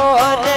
और